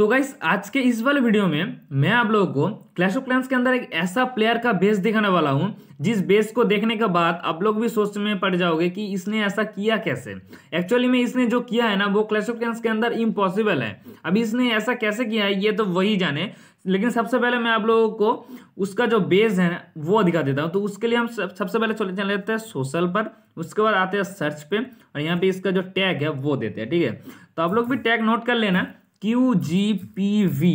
तो गाइस आज के इस वाले वीडियो में मैं आप लोगों को क्लैश ऑफ़ क्लैंस के अंदर एक ऐसा प्लेयर का बेस दिखाने वाला हूँ जिस बेस को देखने के बाद आप लोग भी सोच में पड़ जाओगे कि इसने ऐसा किया कैसे। एक्चुअली में इसने जो किया है ना वो क्लैश ऑफ़ क्लैंस के अंदर इम्पॉसिबल है। अभी इसने ऐसा कैसे किया है ये तो वही जाने। लेकिन सबसे पहले मैं आप लोगों को उसका जो बेस है वो दिखा देता हूँ। तो उसके लिए हम सब, सबसे पहले चले चले जाते हैं सोशल पर उसके बाद आते हैं सर्च पे और यहाँ पे इसका जो टैग है वो देते हैं ठीक है? तो आप लोग भी टैग नोट कर लेना। क्यू जी पी वी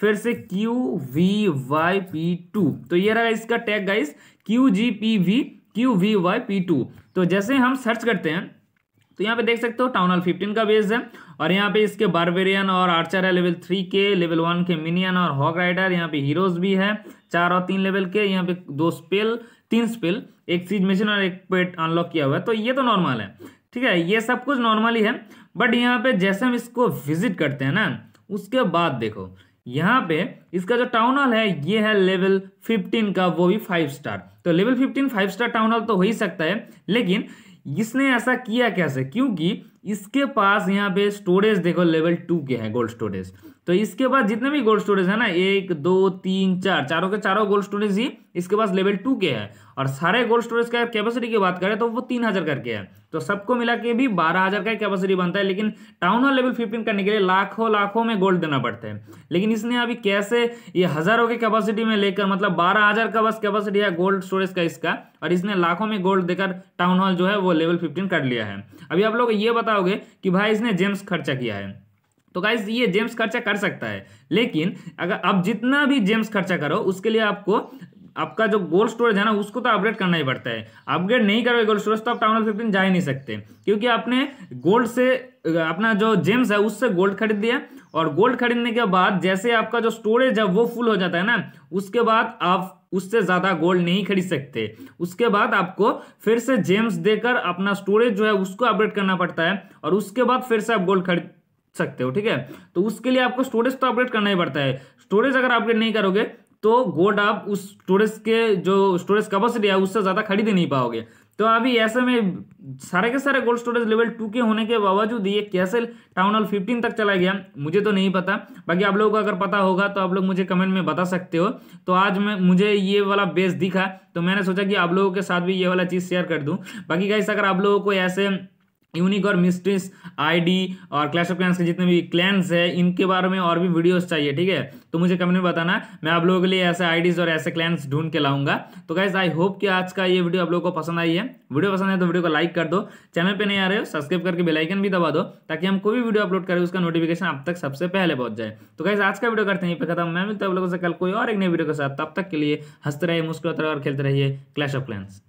फिर से Q V Y P two तो ये रहा इसका tag guys Q G P V Q V Y P two तो जैसे हम सर्च करते हैं तो यहाँ पे देख सकते हो टाउन हॉल फिफ्टीन का बेस है, और यहाँ पे इसके बारबेरियन और आर्चर है लेवल थ्री के लेवल वन के मिनियन और हॉक राइडर यहाँ पे हीरोज भी है, चार और तीन लेवल के, यहाँ पे दो स्पेल तीन स्पेल एक सीज मशीन और एक पेट अनलॉक किया हुआ है। तो ये तो नॉर्मल है। ठीक है, ये सब कुछ नॉर्मली है बट यहाँ पे जैसे हम इसको विज़िट करते हैं ना, उसके बाद देखो, यहाँ पे इसका जो टाउन हॉल है, ये है लेवल 15 का, वो भी फाइव स्टार तो level 15 five star town hall तो हो ही सकता है, लेकिन इसने ऐसा किया कैसे? क्योंकि इसके पास यहाँ पे स्टोरेज देखो लेवल टू के है गोल्ड स्टोरेज तो इसके बाद जितने भी गोल्ड स्टोरेज है ना, एक, दो, तीन, चार, चारों के चारों गोल्ड स्टोरेज ही इसके पास लेवल टू के है। और सारे गोल्ड स्टोरेज का कैपेसिटी की बात करें तो वो तीन हज़ार करके है। तो सबको मिला के भी बारह हज़ार का कैपेसिटी बनता है, लेकिन टाउन हॉल लेवल फिफ्टीन करने के लिए लाखों लाखों में गोल्ड देना पड़ता है। लेकिन इसने अभी कैसे ये हज़ारों की कैपेसिटी में लेकर मतलब बारह हज़ार का बस कैपेसिटी है गोल्ड स्टोरेज का इसका, और इसने लाखों में गोल्ड देकर टाउन हॉल जो है वो लेवल फिफ्टीन कर लिया है। अभी आप लोग ये बताओगे कि भाई इसने जेम्स खर्चा किया है। तो गाइज़ ये जेम्स खर्चा कर सकता है। लेकिन अगर आप जितना भी जेम्स खर्चा करो, उसके लिए आपको, आपका जो गोल्ड स्टोरेज है ना, उसको तो अपग्रेड करना ही पड़ता है। अपग्रेड नहीं करोगे गोल्ड स्टोरेज तो आप टाउन फिफ्टीन जा ही नहीं सकते। क्योंकि आपने गोल्ड से, अपना जो जेम्स है, उससे गोल्ड खरीद दिया और गोल्ड खरीदने के बाद जैसे आपका जो स्टोरेज है, वो फुल हो जाता है ना, उसके बाद आप उससे ज़्यादा गोल्ड नहीं खरीद सकते। उसके बाद आपको फिर से जेम्स देकर अपना स्टोरेज जो है उसको अपडेट करना पड़ता है और उसके बाद फिर से आप गोल्ड खरीद सकते हो, ठीक है? तो उसके लिए आपको स्टोरेज तो अपडेट करना ही पड़ता है। स्टोरेज अगर अपडेट नहीं करोगे तो गोल्ड आप उस स्टोरेज के जो स्टोरेज कैपेसिटी है, उससे ज़्यादा खरीद नहीं पाओगे। तो अभी ऐसे में सारे के सारे गोल्ड स्टोरेज लेवल टू के होने के बावजूद ये कैसे टाउन हॉल फिफ्टीन तक चला गया, मुझे तो नहीं पता। बाकी आप लोगों को अगर पता होगा तो आप लोग मुझे कमेंट में बता सकते हो। तो आज मैं, मुझे ये वाला बेस दिखा तो मैंने सोचा कि आप लोगों के साथ भी ये वाला चीज़ शेयर कर दूँ। बाकी गाइस अगर आप लोगों को ऐसे यूनिक और मिस्ट्रिस आईडी और क्लैश ऑफ़ क्लैंस के जितने भी क्लैंस है, इनके बारे में और भी वीडियोस चाहिए, ठीक है? तो मुझे कमेंट में बताना, मैं आप लोगों के लिए ऐसे आईडीज और ऐसे क्लैंस ढूंढ के लाऊँगा। तो गाइज़ आई होप कि आज का ये वीडियो आप लोगों को पसंद आई है। वीडियो पसंद है तो वीडियो को लाइक कर दो। चैनल पर नहीं आ रहे हो सब्सक्राइब करके बेलाइकन भी दबा दो, ताकि हम कोई भी वीडियो अपलोड करें, उसका नोटिफिकेशन आप तक सबसे पहले पहुँच जाए। तो गाइज़ आज का वीडियो करते हैं खत्म। मैं मिलता हूँ आप लोगों से कल कोई और एक नई वीडियो के साथ। तब तक के लिए हँसते रहिए, मुस्कुराते रहिए और खेलते रहिए क्लैश ऑफ़ क्लैंस